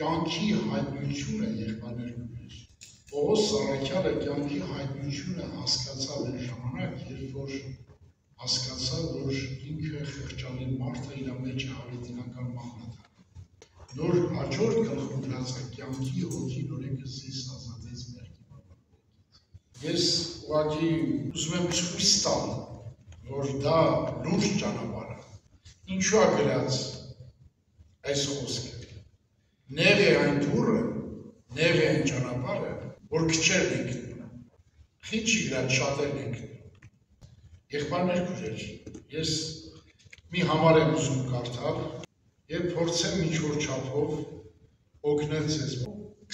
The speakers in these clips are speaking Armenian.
կյանքի հայտնությունը եղբայրներ Պողոս Սարաքյալը կյանքի հայտնությունը հասկացավ այն ժամանակ, երբ որ հասկացավ, որ ինքը խղճալի մարդը իր մեջ է հավետինական մահնատան։ Նոր հաջորդ գլխում դրած է կյանքի հոգի նորեկը զիս ազատեց բավարարից։ Ես ուղղակի ուզում եմ ցույց տալ, որ դա լուրջ ճանապարհ է։ Ինչու է գրած այս խոսքը Նեղ է այն դուրը, նեղ է այն ճանապարհը, որ քչերն են գտնում։ Քիչ չի գրած շատերն են գտնում։ Եղբայրներ քուրեր, ես մի համար եմ ուզում կարդալ եւ փորձեմ ինչ-որ չափով օգնել ձեզ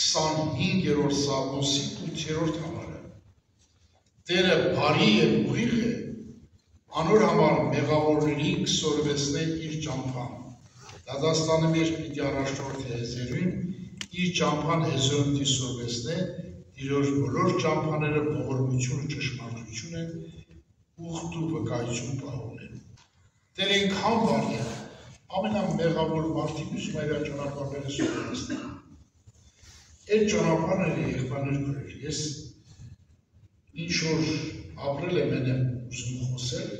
25-րդ Սաղմոսի 8-րդ համարը։ Տերը բարի եւ ուղիղ է, անոր համար մեղավորների կսորվեցնե իր ճամփան Դադաստանը մեր պիտի առաջնորդ հեզերույն իր ճամփան հեզերում դիսորվեսն է, իրոր բոլոր ճամփաները ողորմություն ու ճշմարտություն են, ուխտ ու վկայություն պահում են։ Տեր այնքան բարի է, ամենամեղավոր մարդիկ ուզում այրա ճանապարհները սովորեցնել։ Այդ ճանապարհները եղբայրներ գրեր։ Ես ինչ որ ապրել եմ են ուզում խոսել,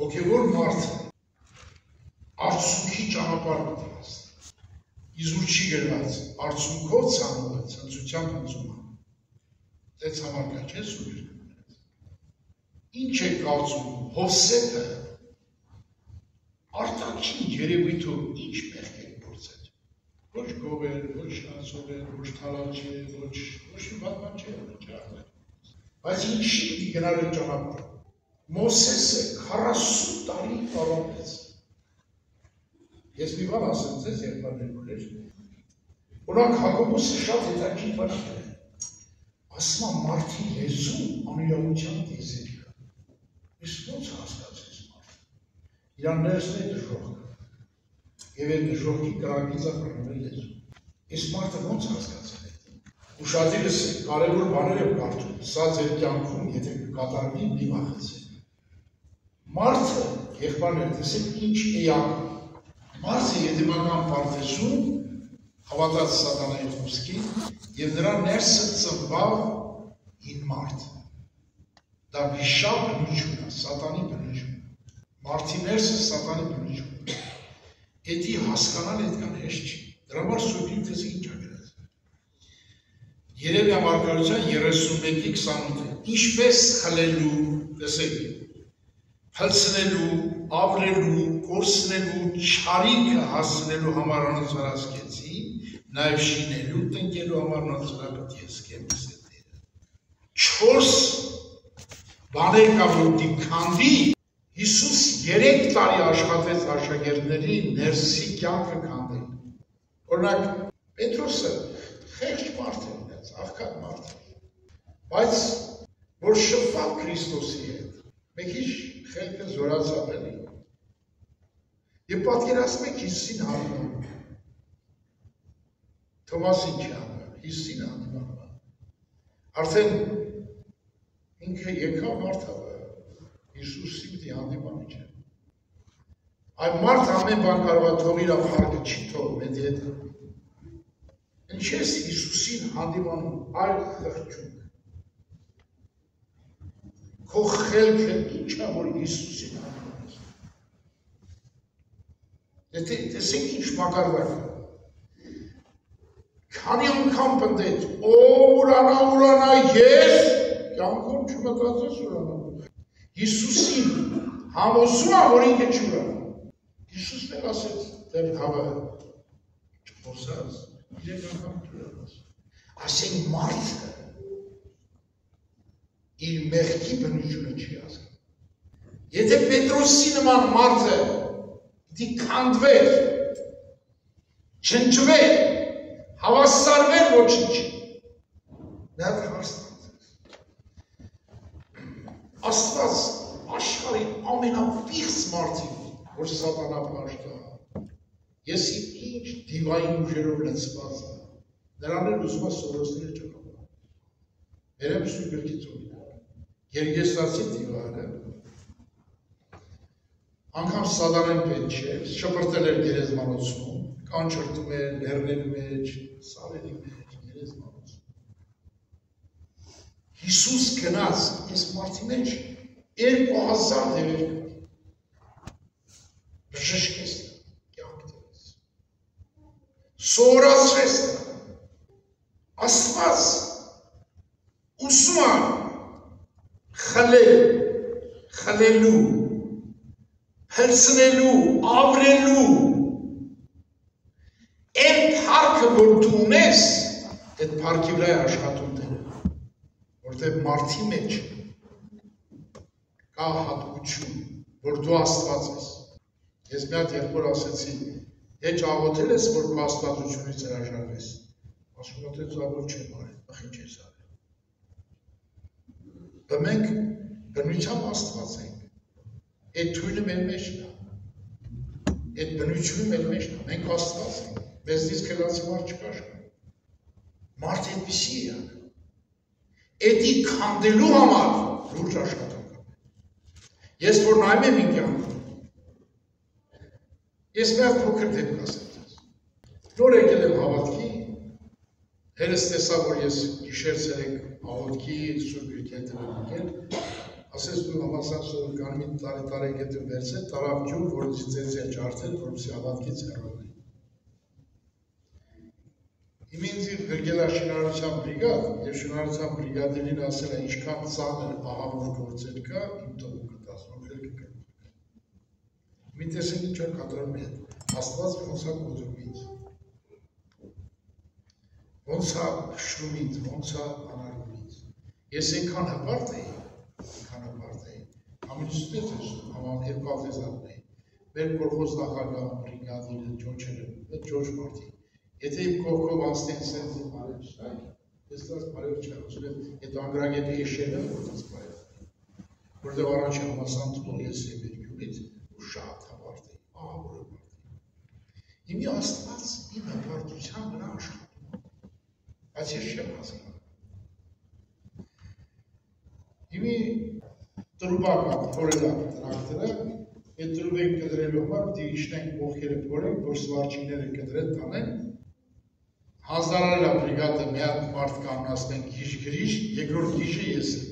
հոգևոր մարդ արցունքի ճանապարհ պատրաստ։ Իզուր չի գրված, արցունքով ցանումը ցնծությամբ հնձում է։ Դեց համար կա չէ սուրբ Ինչ է կարծում Հովսեփը արտաքին երևույթով ինչ մեղք է փորձել։ Ոչ գովեր, ոչ շանսովեր, ոչ թալաչի, ոչ ոչ մի բան չէ, ջրախներ։ Բայց ինչի գնալ է ճանապարհ։ Մոսեսը 40 տարի պարապեց Ես մի բան ասեմ ձեզ երկարներ ուներ, որոնք Հակոբոսը շատ հետաքրքիր բան է։ Ասում է մարդի լեզու անիրավության է։ Ես ո՞նց հասկացես մարդ։ Իրան ներսն է դժոխք։ Եվ այդ դժոխքի կրակից է բռնվել լեզու։ Ես մարդը ո՞նց հասկացել է։ Ուշադիրս կարևոր բաներ եմ կարդում։ Սա ձեր կյանքում, եթե կկատարվի, մի վախեցեք։ Մարդը, եղբայրներ, տեսեք ինչ էակ Մարսը եդիմական պարտեզում հավատաց սատանայի խոսքին և նրա ներսը ծնվավ հին մարդ։ Դա վիշա բնություն է, սատանի բնություն։ Մարդի ներսը սատանի բնություն։ Էդի հասկանալ այդքան հեշտ չի։ Դրա համար սուրբին թեզ ինչ է գրած։ Երևի ամարգարության 31-ի 28-ը։ Ինչպես խլելու, տեսեք, հլցնելու, ավրելու, կորսնելու, չարիքը հասնելու համար անոնց վրասկեցի, նաև շինելու, տնկելու համար անոնց վրա պետք է սկեմ սետերը։ Չորս բաներ կա, որ դիքանդի, Հիսուս երեք տարի աշխատեց աշագերտների ներսի կյանքը կանդել։ Օրինակ, Պետրոսը խեղճ մարդ է ունեց, աղքատ մարդ է, բայց որ շփավ Քրիստոսի հետ, մեկ ինչ խելքը զորացավ էլի։ Եվ պատկերացնում եք Հիսուսին հանդիպում։ Թոմասին չի հանդիպում, Հիսուսին հանդիպում։ Արդեն ինքը եկավ մարդավը, Հիսուսի պիտի հանդիպանի չէ։ Այդ մարդ ամեն բան կարող է թողիր ապարկը չի թողում այդ հետ։ Ինչ ես Հիսուսին հանդիպանում այլ խղճում քո խելքը ինչ է որ Հիսուսին հանդիպես։ Եթե տեսեք ինչ մակարվակ է։ Քանի անգամ պնդեց, օ ուրանա ուրանա ես կյանքում չմտածես ուրանա։ Հիսուսին համոզում է որ ինքը չուրանա։ Հիսուսն էլ ասեց դեր հավը չփոսած իրեն անգամ չուրանաս։ Ասեն մարդը իր մեղքի բնությունը չի հասկանում։ Եթե Պետրոսի նման մարդը պիտի քանդվեր, չնչվեր, հավասարվեր ոչինչի, նա հարստանց։ Աստված աշխարհի ամենապիղծ մարդին, որ սատանա պաշտա, ես ինչ դիվային ուժերով լցված եմ, նրան էլ ուզում է սորոսները ճանապարհ։ Երեմ սույր գրքից ունի Երգեստացի դիվանը անգամ սադանեն պետ չէ, շպրտել էր գերեզմանոցում, կանչրտում էր, լեռների մեջ, սարերի մեջ, երեզմանոց։ Հիսուս գնաց այս մարդի մեջ 2000 դեպեր կար։ Բժշկես կյանք դրեց։ Սորացրեց Աստված ուսման խլել, խլելու, հրցնելու, ավրելու այդ փառքը որ դու ունես, այդ փառքի վրա է աշխատում Տերը, որտեղ մարդի մեջ կա հատկություն, որ դու Աստված ես։ Ես մի հատ երբ որ ասեցի, հեչ աղոթել ես, որ քո աստվածությունից հրաժարվես։ Ասում եմ, թե ծավալ չեմ արել, ախ Բա մենք բնույթամբ Աստված ենք։ Այդ թույլը մեր մեջն է։ Այդ բնությունը մեր մեջն է։ Մենք Աստված ենք։ Մեզնից քելացի մարդ չկա շա։ Մարդ այդպեսի է։ Էդի քանդելու համար լուրջ աշխատանք է։ Ես որ նայում եմ իմ կյանքում, ես մի փոքր դեպք ասեմ։ Նոր եկել եմ հավատքի, հերս տեսա, որ ես գիշեր ցերեկ աղոտքի սուրբ եկետ եկել, ասես դու համասարսով կանի տարի տարի գետը վերցել, տարավ ջուր, որ ձեզ է ջարդել, որպեսի հավատքից հեռանա։ Իմ ինձ գրգելա շինարարության բրիգադ, եւ շինարարության բրիգադերին ասել է ինչքան ծանր ահավոր գործեր կա, իմ տողը կտաս, որ խելքը կա։ Մի տեսեք ինչ է կատարում հետ։ Աստված ոնց է գոդրումից։ Ոնց է շրումից, ոնց է Ես այնքան հպարտ էի, այնքան հպարտ էի, ամենիսուտեց ես համան երկու աղեզանն էի, մեր կորխոզ նախագահ բրիգադիրը ճոչերը, այդ ճոչ մարդի, եթե իմ կողքով անստեն սենց իմ արև շայ, ես դրած բարև չեմ, ուզում եմ, այդ անգրագետի եշելը, որ դրած բարև, որտեղ առաջի համասանտում ես եմ երկյունից, ու շատ հպարտ էի, ահավոր հպարտ էի։ Իմի աստված իմ հպարտության վրա աշխատում, բայց ես չեմ հասկանում Հիմի տրուբակա փորելա տրակտորը, այդ տրուբեն կդրելու համար պիտի իջնենք ողքերը փորենք, որ սվարչիները կդրեն տանեն։ Հանձնարարելա բրիգադը մի հատ մարդ կանգնացնենք գիժ գրիժ, երկրորդ գիժը ես եմ։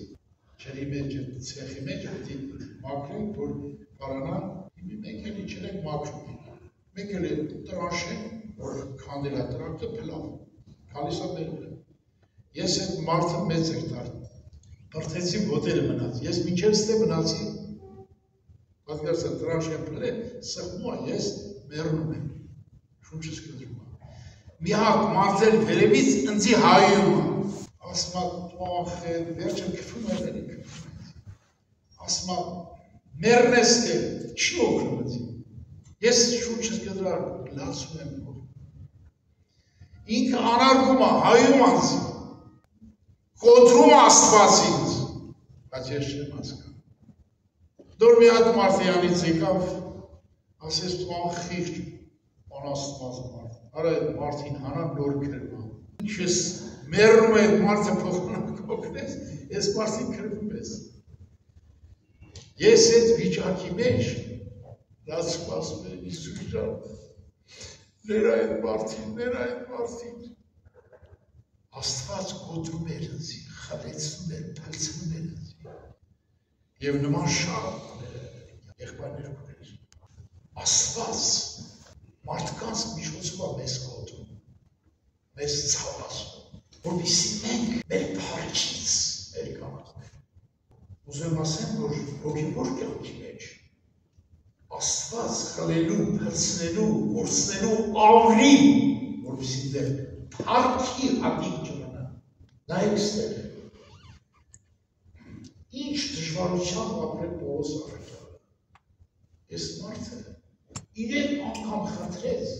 Չերի մեջ ցեխի մեջ պիտի մաքրենք, որ կարանան հիմի մենք էլ իջել ենք մաքրում։ Մենք էլ տրանշենք, որ քանդելա տրակտը փլավ։ Քալիսա բերում։ Ես այդ մարդը մեծ էր դարձել Բրթեցի ոտերը մնաց։ Ես միջև ստե մնացի։ Պատկերացա դրան շեմփլե, սխմու ես մեռնում եմ։ Շունչս կդրում։ Մի հատ մարդել վերևից ինձի հայում։ Ասմա տոխ է, վերջը քփում է վերիկ։ Ասմա մեռնես թե չի օգնում ինձ։ Ես շունչս կդրար լացում եմ։ Ինքը անարգում է, հայում անձի կոտրում աստված ինձ, բայց ես չեմ հասկանում։ Դոր մի հատ Մարտյանից եկավ, ասես տան խիղճ անաստված մարդ։ Արա այդ մարդին հանա նոր քրմա։ Ինչ ես մեռնում է այդ մարդը փոխանակ օգնես, ես մարդին քրվում ես։ Ես այդ վիճակի մեջ դա սպասում եմ Իսուս ջան։ Ներ այդ մարդին, ներ այդ մարդին Աստված գոտրում էր ինձի, խլեցնում էր, փլցնում էր ինձի։ Եվ նման շատ եղբայրներ կուներ։ Աստված մարդկանց միջոցով մեզ գոտրում, մեզ ցավասում, որովհետեւ մենք մեր փառքից մեր կանանք։ Ուզում ասեմ, որ հոգևոր կյանքի մեջ Աստված խլելու, փլցնելու, կորցնելու ավրի, որովհետեւ դեր փառքի հատիկ ջանա։ Նայեք ստեր։ Ինչ դժվարությամբ ապրել Պողոս առաքյալը։ Այս մարդը իրեն անգամ խնդրեց,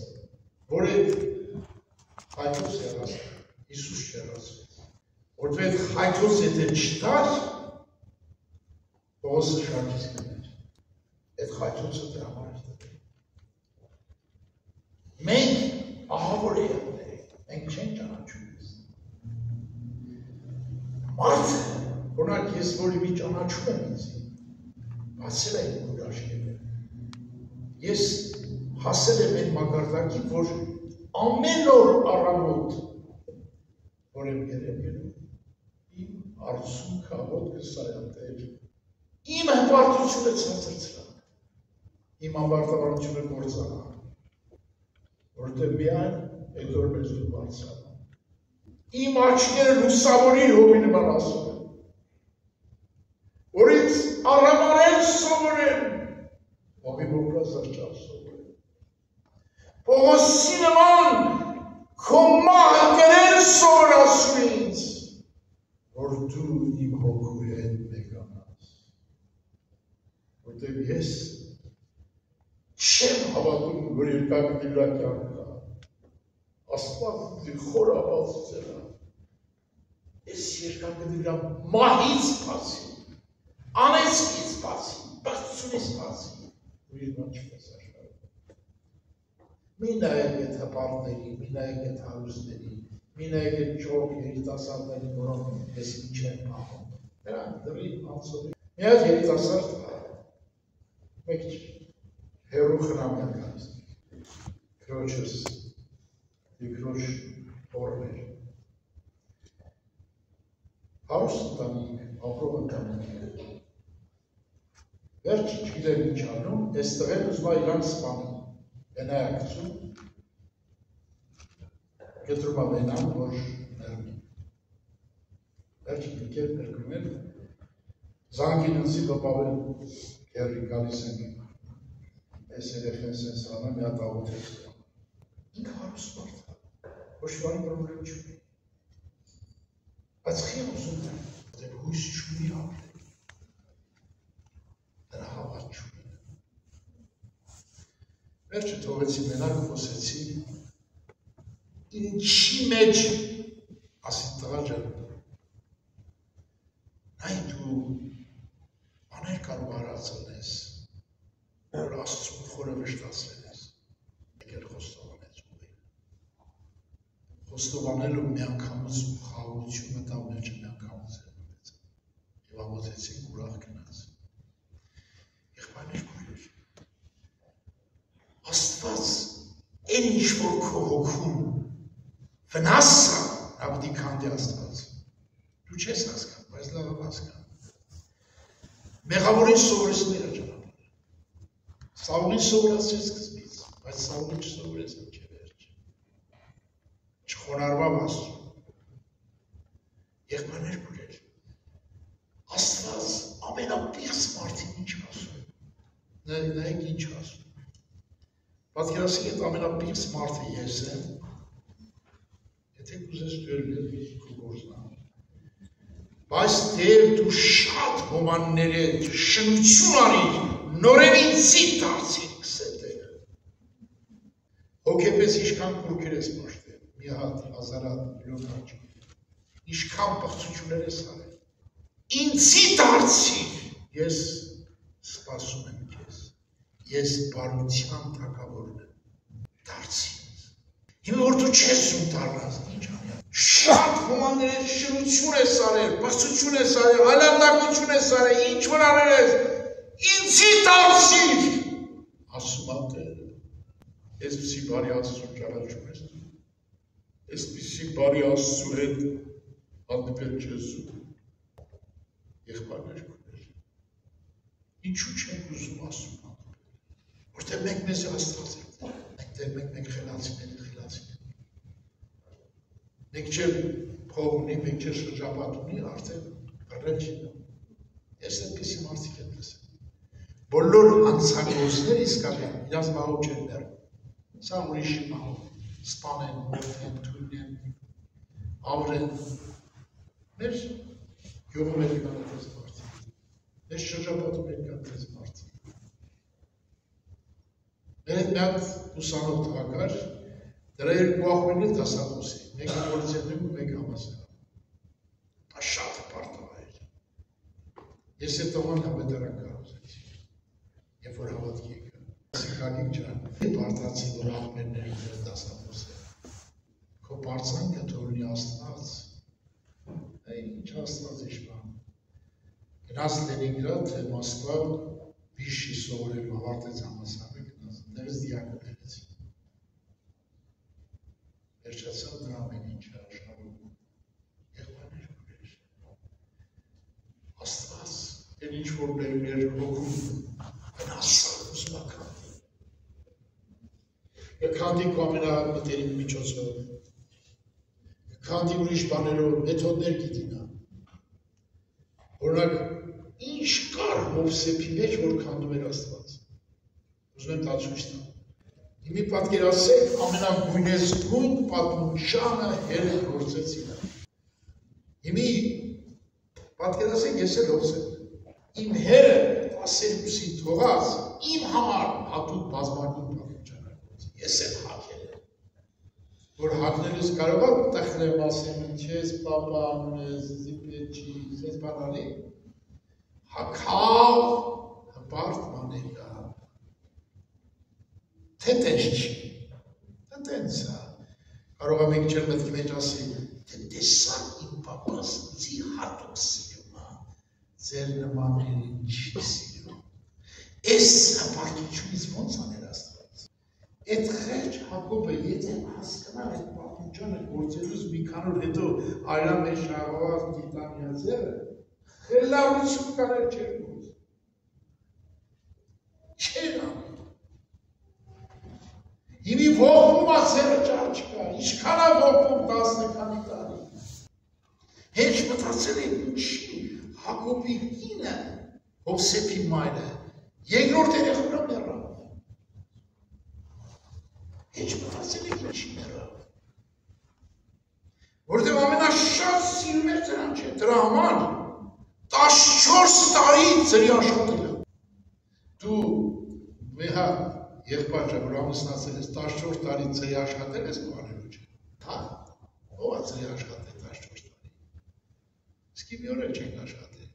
որ այդ հայտոց երաս, Իսուս երասվեց։ Որտեղ այդ հայտոց եթե չտար, Պողոսը շարքից կներ։ Այդ հայտոցը դրա համար էր։ Մենք ահավոր ենք Մենք չենք ճանաչում Մարդը, օրինակ ես որի մի ճանաչում եմ ինձ, բացել է իմ ուրաշները։ Ես հասել եմ այն մակարդակի, որ ամեն օր առավոտ որ եմ երեմ գնում իմ արցունքը ոտքը սայատել իմ հպարտությունը ցածրցրան իմ ամբարտավարությունը կործանա որտեղ միայն այդ օրն ես դու բարձրանա իմ աչքերը լուսավորի հովի նման ասում են որ ինձ առամարել սովորեմ Ովի բոբրա զրջավ սովորեմ Պողոսի նման քո մահը կրել սովոր ասում ինձ որ դու իմ հոգու հետ մեկանաս որտեղ ես հավատում որ երկակ դիլակյան կա աստված դի խորաբաց ծերա ես երկակ դիլակ մահից պասի անեսքից պասի բաստությունից պասի ուրիշ բան աշխարհում։ Մի նայեք այդ հպարտների, մի նայեք այդ հարուստների, մի նայեք այդ ճոք երիտասարդների, որոնք ես ինչ են պահում։ Նրանք դրի անցողի։ Մի հատ երիտասարդ մեկ հերու խնամյան գալիս։ Քրոջս երկրոջ օրներ։ Հարուստ ընտանիք, ապրող ընտանիք Վերջ չգիտեմ ինչ անում, այստեղ էլ ուզում է իրան սպանի։ Գնա ակցում։ Գետրում ամենան, որ ներմի։ Վերջ եկեր ներկում են, զանգին ընցի բպավել կերրի գալիս են, այս երեխեն սենց անը մի հատ աղոտ է ստրամ։ Ինքը հարուստ մարդ, ոչ բանի պրոբլեմ չունի։ Բայց խի ուզում է, դեպ հույս չունի ապրել նրա հավատ չունի։ Վերջը թողեցի մենակ խոսեցի, ինչի մեջ ասի տղա ջան, նայ դու աներ կարող արածն ես, որ աստծուն խորավշտացրել ես, եկել խոստովանեց ուղին։ Խոստովանելու միանգամուց խաղությունը տավ մեջը միանգամուց էր մեծ։ Եվ ամոթեցինք ուրախ գնաց։ Իղբայներ կույր, աստված են ինչ-որ քո հոգում վնասը, նա պտի կանդի աստված։ Դու չես հասկան, բայց լավը հասկան։ Մեղավորին սովորեցներ Սաուլին սովորեցրեց սկզբից, բայց Սաուլին չսովորեց մինչև վերջ։ Չխոնարհվավ Աստծո։ Եղբայրներ քույրեր։ Աստված ամենապիղծ մարդին ինչ ասում նայեք ինչ ասում։ Պատկերացրեք այդ ամենապիղծ մարդը ես եմ, եթե կուզես դերնել քո գործնա։ Բայց դեր դու շատ հոմաններ հետ շնություն արիր, նորենիցի դարձիր քսետերը։ Հոգեպես ինչքան կուրքեր ես մաշտել, մի հատ, հազարատ, միլիոն հաճ։ Ինչքան պղծություններ ես արել։ Ինձի դարձիր, ես սպասում եմ ես բարության թակավորն եմ, դարձին։ Հիմա որ դու չես ում դարնաս, ինչ անյա։ Շատ հոմաններ շրություն ես արել, բացություն ես արել, հալանդակություն ես արել, ինչ որ արել ես, ինձի դարձիր, ասում ատերը, ես պսի բարի աստծուն ճարաչում ես, պսի բարի աստծու հետ հանդիպել չես ու, եղբարներ կուներ, ինչու չենք ուզում ասում Որտեղ մենք մեզ Աստված է։ Մենք դեր մենք մենք խելացին ենք խելացին։ Մենք չեմ փող ունի, մենք չեմ շրջապատ ունի, արդեն չի։ Ես այդպեսի մարդիկ եմ տեսել։ Բոլոր անցագործներ իսկական իրաց մահով չեն դեռ։ Սա ուրիշի մահով։ Սպանեն, մորթեն, թույնեն, ավրեն։ Մեր գյուղում էլ կան այդպես մարդիկ։ Մեր շրջապատում էլ կան այդպես մարդիկ։ Մեր հետ մի հատ ուսանող թվակար, դրա երկու աղբերն էլ դասախոս էին, մեկը պոլիցիայում ու մեկը համասարան։ Դա շատ հպարտավ էր։ Ես այդ տողան հավետարան կարդացի, որ աղմերներին են դասապուսել։ Քո պարցանքը թորնի աստված, այ ինչ աստված իչ բան։ Գնաց լենինգրատ, թե Մոսկվա բիշի սովորել ավարտեց համասարը, գնաց դերս դիակոն հելեցի։ Վերջացավ նրա ամեն ինչը աշխարհում։ Եղբայր կուրեր։ Աստված, այն ինչ որ ներքո հոգում վնասա Եքանդի կամենամտերին միջոցով քանդի ուրիշ բաներով մեթոդներ գիտի նա։ Օրինակ, ինչ կար Հովսեփի մեջ, որ քանդում էր Աստված։ Ուզում եմ տացույց տալ։ Հիմի պատկերացեք ամենագույնեսգույն պատմությանը հերը գործեցին։ Հիմի պատկերացեք ես էլ Հովսեփ։ Իմ հերը 12-ի թողած իմ համար հատուկ բազմակին էր։ Ես եմ հակել որ հագնելուց կարող է տխրեմ ասեմ, ինչես պապան, զիպեջի, ես բանալի, հակավ հպարտ մանեկա, թե տենչ չի, թե տենց է, կարող է մենք չեր մտքի մեջ ասի, թե տեսակ իմ պապաս ձի հատուկ սիրում է, ձեր նմաններին չի սիրում, ես հպարտությունից ոնց աներ աստված, Այդ խեղճ Հակոբը եթե հասկանար այդ պատմությունը գործելուց մի քան օր հետո արա մեջ շաղված դիտանյացերը, խելառություն կաներ չէր գործ։ Չէր անի։ Հիմի ողբում ասերը ճար չկա, ինչքան է ողբում տասնը քանի տարի։ Հեչ մտածել է ինչի Հակոբի կինը Հովսեփի մայրը երկրորդ երեխան մեռավ Ինչ մտածել եք ինչի մեռավ։ Որտեղ ամենաշատ սիրում էր դրան չէ, դրա համար 14 տարի ծրի աշխատել է։ Դու մեհա եղբայրը որ ամուսնացել ես 14 տարի ծրի աշխատել ես կանելու չէ։ Հա, ով է ծրի աշխատել 14 տարի։ Իսկ մի օր էլ չենք աշխատել։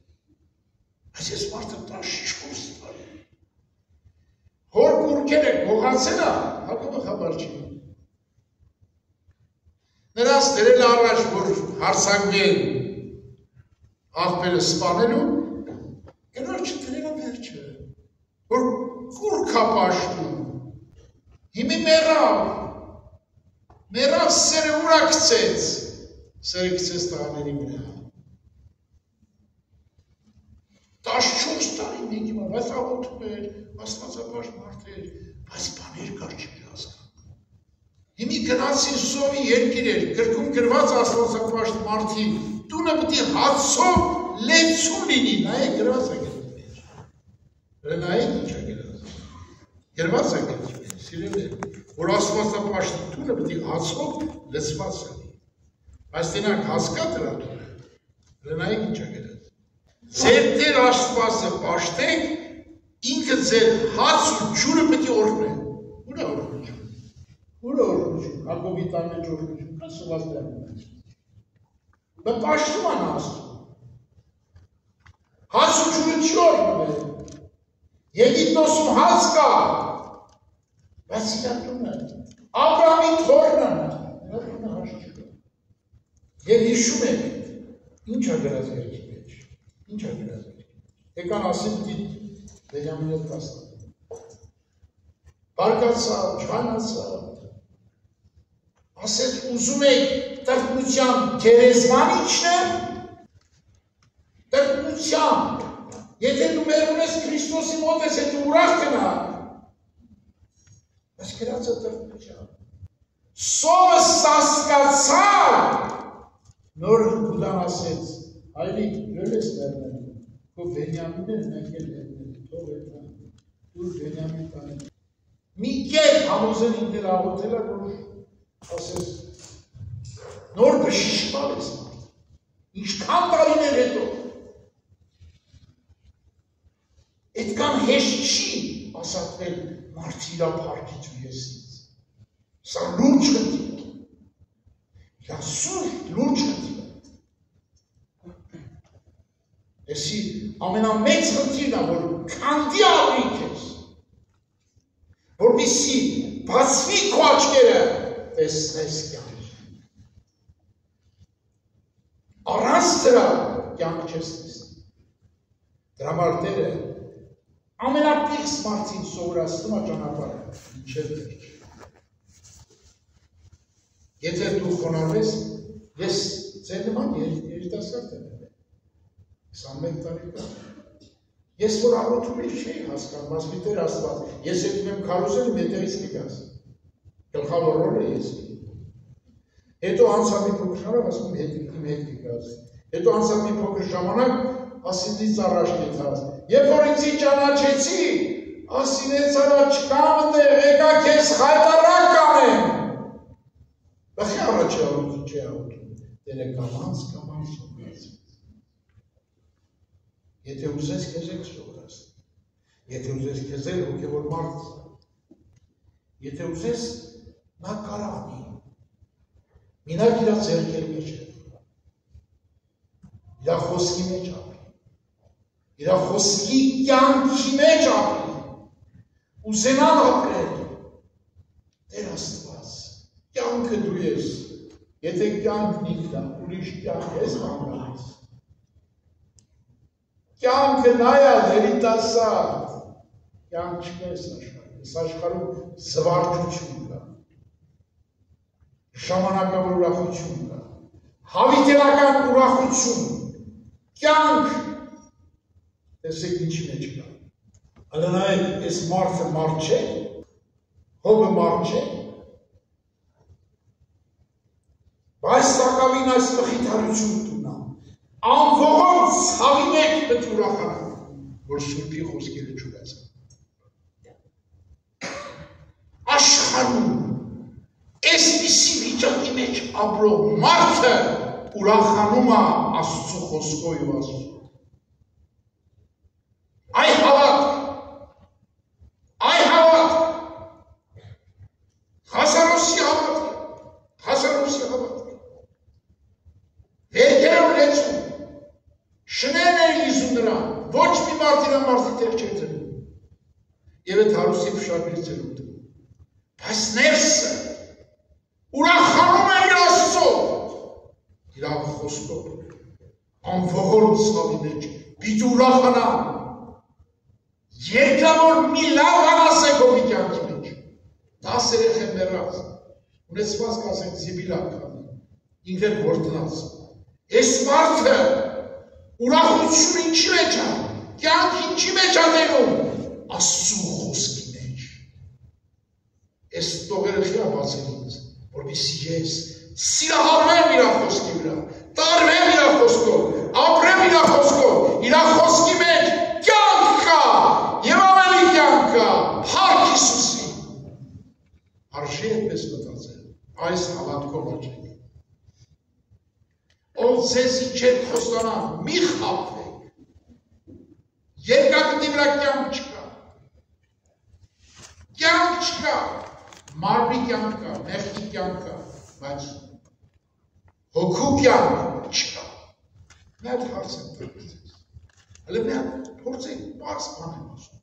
Այս ես մարդը 14 տարի Հոր կուրքերը գողացել է, Հակոբը խաբար չի։ Նրանց դրել առաջ, որ հարցակվեն աղբերը սպանելու, գնոր չդրել վերջը, որ կուր կապաշտում, հիմի մերավ, մերավ սերը ուրա կծեց, սերը կծեց տղաների վրա։ 14 տարի մենք հիմա, բայց աղոթում էր, աստվածապաշտ մարդ էր, բայց բաներ կար չէր հասկանում։ Հիմի գնացին սովի երկիր էր, գրքում գրված աստվածապաշտ մարդի, տունը պիտի հացով լեցում լինի, նայեք գրված է գրքում էր։ Հրը նայեք ինչ է գրված։ Գրված է գրքում էր, սիրել է, որ աստվածապաշտի տունը պիտի հացով լցված լինի։ Բայց տենակ հասկա դրա տունը, հրը նայեք ինչ է գրված։ Ձեր Տեր Աստվածը պաշտեք, ինքը ձեր հաց ու ջուրը պետք է օրհնե։ Ուր է օրհնություն։ Հակոբի տան մեջ օրհնություն կա Սևաստիանի մեջ։ Բա պաշտում են Աստծո։ Հաց ու ջուրը չի օրհնվել։ Եգիպտոսում հաց կա։ Բայց իրատուն է։ Աբրահամի թորն է։ Իրատուն է հաց չկա։ Եվ հիշում եք, ինչ է գրած երկի Ինչ է գրած։ Եկան ասին պիտի Բենյամինը կաստա։ Բարգացա, չանացա։ Ասեց ուզում եք տրտնության գերեզման իջնեմ, տրտնության, եթե դու մերում ես Քրիստոսի մոտ ես, եթե ուրախ կնա, բայց գրած է տրտնության։ Սովը սասկացար, նոր հուդան ասեց, Հայրիկ, ջրել ես ներնել, քո Բենյամինը մենք էլ ներնել, թող է տան, դու Բենյամին տան։ Մի կեր համոզել ինքներ աղոթել է, որ ասես, նոր բշիշպալ ես մարդ, ինչքան տարիներ հետո, այդքան հեշտ չի իրա պարկից ու եսից, սա լուրջ խնդիր, դա սուր լուրջ խնդիր, Էսի ամենամեծ խնդիրն է, որ քանդի աղրիկ ես, որպիսի բացվի քո աչքերը, տեսնես կյանք։ Առանց դրա կյանք չես տեսնի։ Դրա մարդերը ամենապիղս մարդին սովորացնում է ճանապարհը, ինչև դեր։ Եթե դու խոնարհես, ես ձեր նման երիտասարդ եմ 21 տարեկան։ Ես որ աղոթում եմ չի հասկանում, ասի Տեր Աստված, ես եկում եմ քարոզել մետերից կգաս։ Գլխավոր ռոլը ես։ Հետո անցավ մի փոքր շարավ, ասում հետ իմ հետ կգաս։ Հետո անցավ մի փոքր ժամանակ, ասին դից առաջ կեցած։ Երբ որ ինձ ճանաչեցի, ասին ես առաջ կամ դե եկա քեզ խայտարակ կանեմ։ Բախի առաջ աղոթում չի աղոթում։ Դերը կամանց կամանց սոկած։ Եթե ուզես քեզ եք սովորած։ Եթե ուզես քեզ էլ հոգևոր մարդ։ Եթե ուզես նա կարանի։ Մինակ իր ձեռքերի մեջ է։ Իր խոսքի մեջ ապրի։ Իր խոսքի կյանքի մեջ ապրի։ Ուզենալ ապրել։ Տեր Աստված, կյանքը դու ես։ Եթե կյանքն ինքն է, ուրիշ կյանք ես մանգալիս կյանքը նայալ երիտասարդ, կյանք չկա այս աշխարհում, այս աշխարհում զվարճություն ժամանակավոր ուրախություն կա, հավիտենական ուրախություն, կյանք, տեսեք ինչի մեջ կա, Ալանայել այս մարդը մարդ չէ, հովը մարդ չէ, բայց սակավին այս մխիթարություն տունա, անվողոց հավի մեջ պետք ուրախանալ, որ Սուրբի խոսքերը չուրացան։ Աշխարում այսպիսի վիճակի մեջ ապրող մարդը ուրախանում է Աստծո խոսքով եւ Աստծո։ Այ հավատ Այ հավատ Հասարոսի հավատ Հասարոսի հավատ Վերգեր ունեցում Շներն են լիզում նրան, ոչ մի մարդ իրան մարդի տեղ չէր ձնում։ Եվ այդ հարուսի փշակիր ձնում դնում։ Բայց ներսը ուրախանում է իր Աստծո։ Իր խոսքով անփողոր ուսավի մեջ պիտի ուրախանա։ Երկա որ մի լավ անաս է գովի կյանքի մեջ։ 10 երեխա մեռած։ Ունեցված կասենք զիբիլա կան։ Ինքը գործնած։ Այս մարդը Ուրախություն ինչի մեջ է, կյանք ինչի մեջ է դենում, աստծու խոսքի մեջ։ Ես տողերը խիա բացել ինձ, որպիսի ես սիրահարվեմ իրա խոսքի վրա, տարվեմ իրա խոսքով, ապրեմ իրա խոսքով, իրա խոսքի մեջ կյանք կա, և ամենի կյանք կա, հարկ Իսուսի։ Արժի այդպես մտածել, այս հավատքով աչեք ով ձեզի չեր խոստանա, մի խապվեք։ Երկակտի վրա կյանք չկա։ Կյանք չկա, մարմի կյանք կա, մեղքի կյանք կա, բայց հոգու կյանք չկա։ Մի հատ հարց եմ տալիս Հələ մի հատ փորձեք, բաց բան եմ ասում։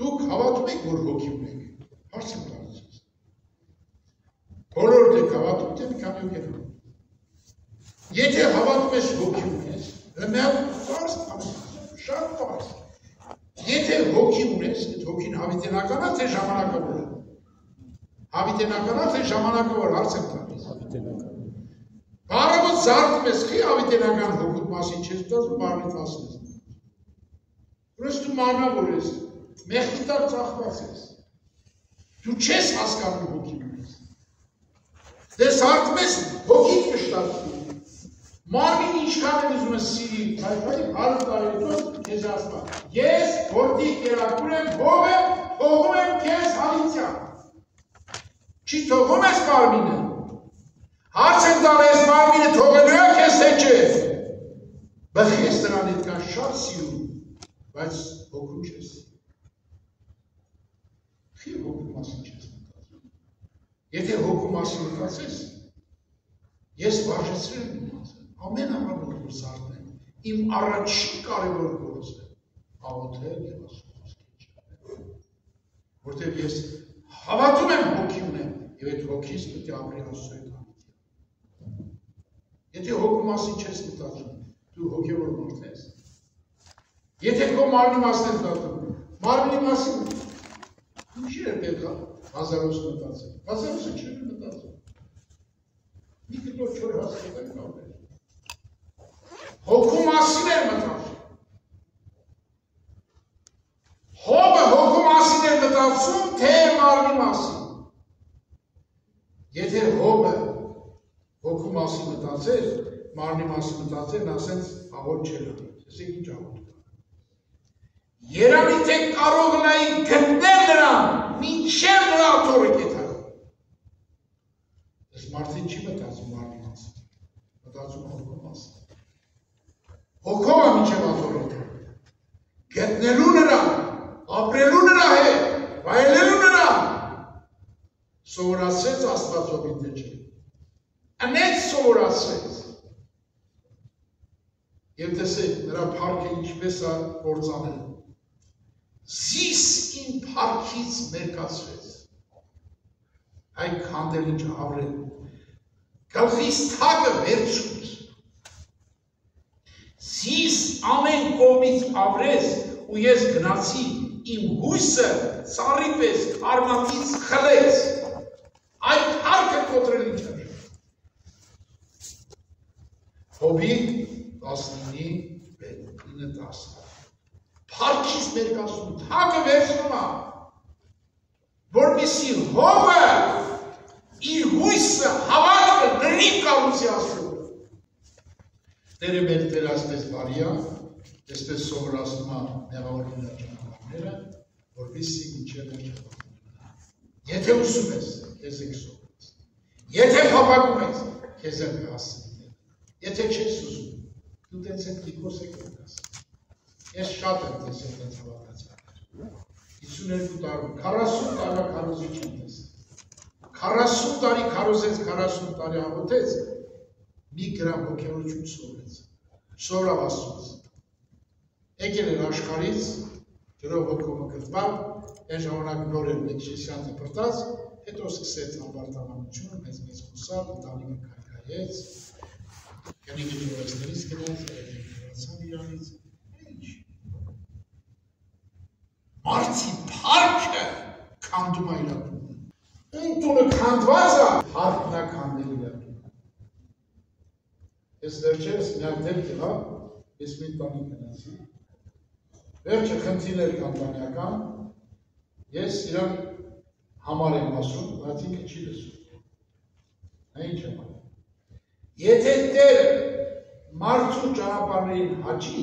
Դուք հավատում եք, որ հոգի ունեք։ Հարց եմ տալիս ձեզ։ Բոլորդ եք հավատում, թե մի քանի եք Եթե հավատում ես հոգի ունես, հմյալ պարս շատ պարս։ Եթե հոգի ունես, այդ հոգին հավիտենականա թե ժամանակավոր է։ Հավիտենականա թե ժամանակավոր հարց եմ տալիս։ Հավիտենական։ Բարևը զարթում ես, խի հավիտենական հոգուտ մասին չես տալու, բարմիտ մասին ես։ Ուրես դու մանավոր ես, մեղքի տակ ծախված ես։ Դու չես հասկանում հոգի ունես։ Դե զարթում ես, հոգիտ կշտացվում Մարմին ինչքան եմ ուզում ես սիրի, բայց հարը տարի հետո քեզ ասում ես որդի կերակուր եմ, ով եմ, թողում եմ քեզ հավիտյան։ Չի թողում ես մարմինը։ Հարց եմ տալ ես մարմինը թողելու է քեզ թե չէ։ Բայց ես նրան այդքան շատ սիրում, բայց հոգու չես։ Խի հոգու մասին չես մտածում։ Եթե հոգու մասին մտածես, ես վարժեցրել եմ ամենամարդ որ սարդեն, իմ առաջին կարևոր գործը աղոթել եւ ասում որտեղ ես հավատում եմ հոգի ունեմ եւ այդ հոգիս պետք է ապրի Աստծո հետ Եթե հոգու մասին չես մտածում, դու հոգևոր մարդ ես։ Եթե քո մարմնի մասին ես մտածում, մարմնի մասին ինչի է պետք հազարոց մտածել։ Հազարոցը չի մտածում։ ինքին ոչ որ հասկացել կապել։ Հոգու մասին էր մտածում։ Հոբը հոգու մասին էր մտածում, թե մարմնի մասին։ Եթե հոբը հոգու մասին մտածեր, մարմնի մասին մտածեր, նա ասենց աղոտ չէր անի։ Տեսեք ինչ աղոտ կա։ Երանի թե կարող նայի գտնել նրան, մինչև նրա աթորը կետար։ Ես մարդին չի մտածում մարմնի մասին, մտածում հոգու մասին։ Հոգով է մինչև աթորը կետար։ Գտնելու նրան, ապրելու նրա հետ, վայելելու նրան, սովորացրեց աստվածով ինձ չէ։ Անեց սովորացրեց։ Եվ տեսեք, նրա փառքը ինչպես է կործանել զիս իմ փառքից մերկացրեց։ Այ քանդել ինչ ավրել։ Գլխիս թագը վերցուց։ Զիս ամեն կողմից ավրեց ու ես գնացի իմ հույսը ծառի պես արմատից խլեց։ Այդ փառքը կոտրել ինչ էր։ Հոբի 19-ի 9-10 Փառքից ներկայացնում, թակը վերցնում է, որպեսի հողը իր հույսը հավատքը դրի կառուցի Աստծո։ Տերը մեր Տեր ասպես բարի է, այսպես սովորացնում է մեղավորին ճանապարհները, որպեսի ինչև է ճանապարհը։ Եթե ուսում ես, քեզ եք սովորած։ Եթե փապակում ես, քեզ եք հասցնել։ Եթե չես ուսում, դու տենց եք դիքոս եք ասում։ Ես շատ եմ տեսել այս հավատացյալներ։ 52 տարի, 40 տարի քարոզիչ եմ տեսել։ 40 տարի քարոզեց, 40 տարի հավատեց, մի գրամ հոգևորություն սովորեց։ Սորավ Աստծոց։ Եկել էր աշխարից, ջրով հոգով կրտվավ, այն ժամանակ նոր էր Մեքսիսյան դպրտած, հետո սկսեց ամբարտավանությունը, մեծ մեծ խոսալ, ընտանիքը քայքայեց, կնիկի ջուրեստերից գնաց, երեցան իրանից, Մարդի փառքը քանդում է իրական։ Այն տունը փառքն է քանդել իրական։ Ես վերջերս միակ դեպք եղա, ես մի տանի գնացի։ Վերջը խնդիրներ կան տանյական, ես իրան համար եմ ասում, բայց ինքը չի լսում։ Նա ինչ եմ անում։ Եթե Տեր մարդու ճանապարհներին հաճի,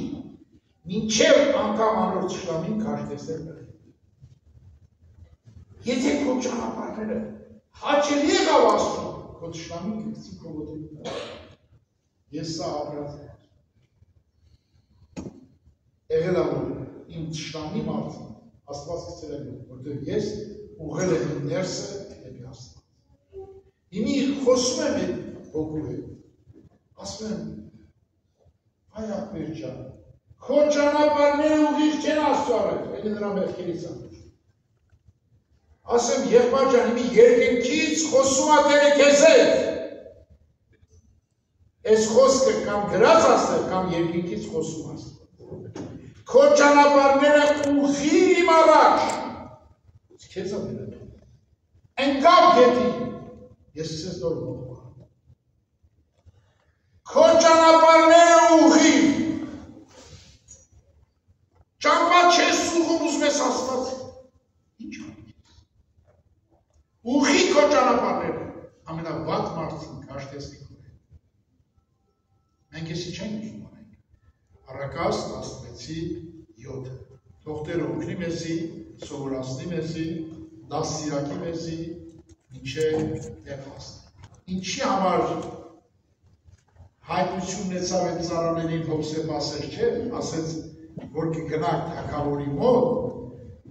մինչև անգամ անոր ճշտամին քաշտեսել բրի։ Եթե քո ճանապարհները հաճելի եղավ աստծո, քո ճշտամին գցի քո ոտի։ Ես սա ապրած եմ։ Եղել եմ իմ ճշտամի մարդը Աստված գցել եմ, որտեղ ես ուղղել եմ իմ ներսը դեպի Աստված։ Հիմի խոսում եմ այդ հոգու հետ։ Ասում եմ, այ ապեր ջան, Քո ճանապարհները ուղիղ չեն Աստծո արել, ելի նրա մեղքերից անուշ։ Ասեմ, եղբայր ջան, իմի երկնքից խոսում է Տերը քեզ հետ։ Այս խոսքը կամ գրած Աստծո, կամ երկնքից խոսում Աստծո։ Քո ճանապարհները ուղիղ իմ առաջ։ Է դերում։ Ընկավ գետի։ Ես ցես դոր մոտ։ Քո ճանապարհները ուղիղ Ճամփա չես սուղում ուզում ես Աստված։ Ինչ անես։ Ուղի քո ճանապարհները ամենավատ մարդին կաշտեսնի քո Մենք էսի չենք ուզում անենք։ Առակաս 16-ի 7 Թողտեր օգնի մեզի, սովորացնի մեզի, դասիրակի մեզի, ինչե դեպ հասնի։ Ինչի համար հայտնություն ունեցավ այդ ծառաներին Հովսեփ ասել չէ, ասեց որ կգնաք թակավորի մոտ,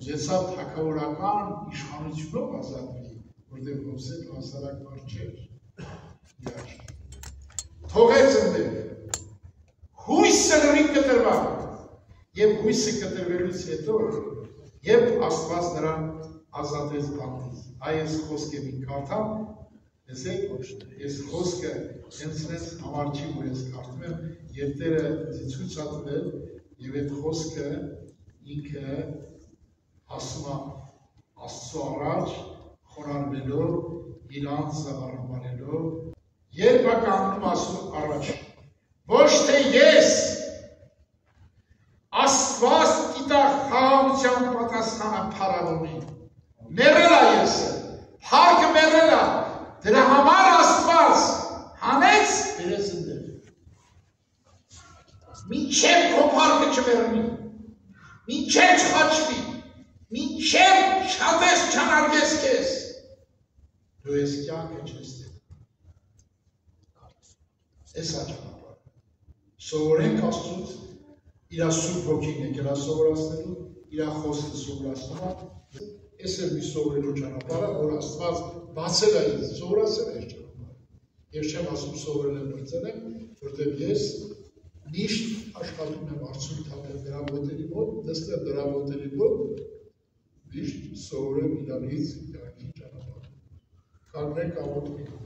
եսավ թակավորական իշխանությունով ազատվի, որտեղ Հովսեփ հասարակ մարդ չէր։ Թողեց ընդդեմ։ Հույսը լրին կտրվավ։ Եվ հույսը կտրվելուց հետո, երբ Աստված նրան ազատեց բանից։ Այս խոսքը մի կարդամ, Տեսեք, ես խոսքը հենց հենց համար չի, որ ես կարդում եմ, եւ Տերը ինձ ցույց ա տվել, Եվ այդ խոսքը ինքը ասում է Աստծո առաջ խոնարհվելով, իրանց զավարմանելով, երբ Հակոբը կանգնում ասում առաջ։ Ոչ թե ես Աստված գիտա խաղաղության փարավոնի։ Մերելա եսը, հարկը մերելա, դրա համար Աստված հանեց վերես ընդեր։ Մինչև քո փառքը չմեռնի, մինչև չխաչվի, մինչև շատես չանարգես քեզ, դու ես կյանքը չես դեպ։ Ես աճանապար։ Սովորենք Աստծուց իր սուրբ ոգին եկել սովորացնելու, իր խոսքը սովորացնում է։ մի սովորելու ճանապարհը, որ Աստված բացել է ինձ, սովորացել է ճանապարհը։ Ես չեմ ասում սովորել եմ բրծել եմ, որտեղ ես միշտ աշխատում եմ արցույց թափել դրա ոտերի մոտ, նստել դրա ոտերի մոտ, միշտ սովորեմ իրանից կյանքի ճանապարհը։ Կանգնենք աղոթի